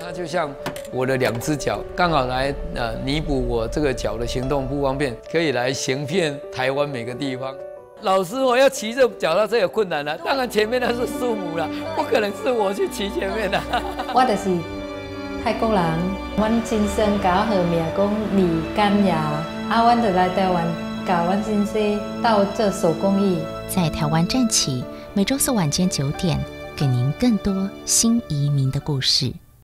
它就像我的两只脚，刚好来呃弥补我这个脚的行动不方便，可以来行遍台湾每个地方。老师，我要骑着脚踏车有困难了，当然前面那是树木了，不可能是我去骑前面的。我就是泰国人，我先生搞好命工李干牙，啊，阮就来台湾教我先生到这手工艺，在台湾站起，每周四晚间九点，给您更多新移民的故事。